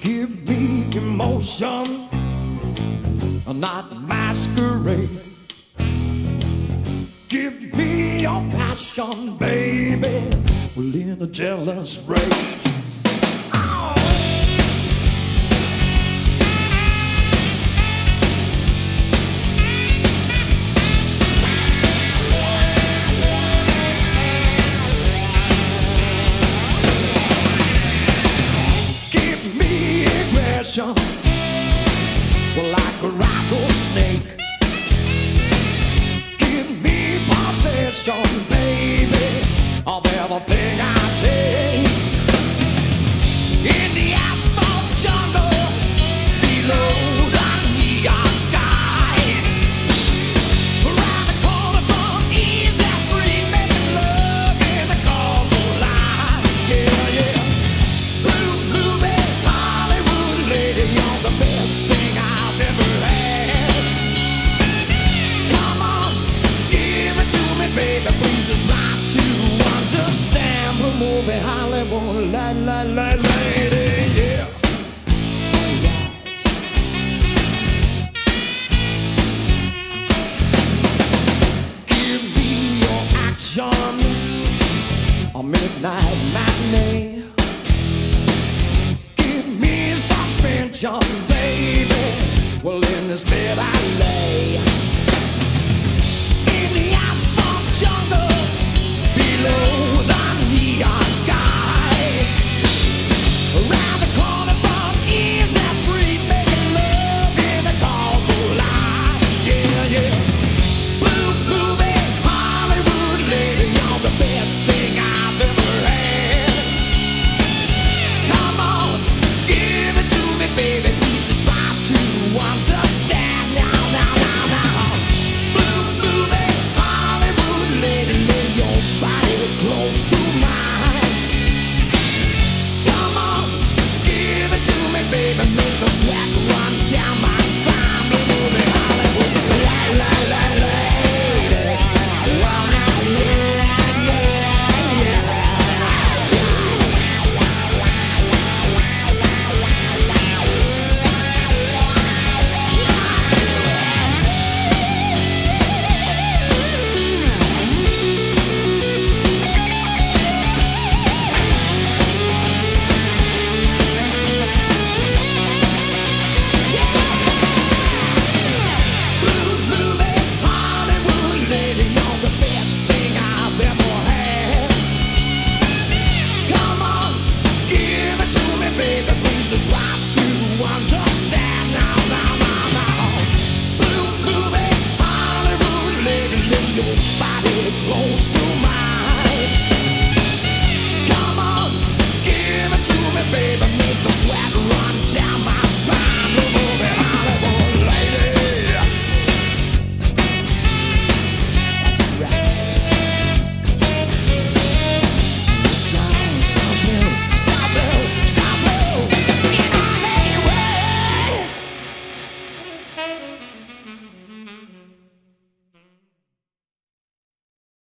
Give me emotion, not masquerade. Give me your passion, baby, we're in a jealous rage. Well, like a rattlesnake. Give me possession, movie Hollywood, la la la lady, yeah. Give me your action, midnight.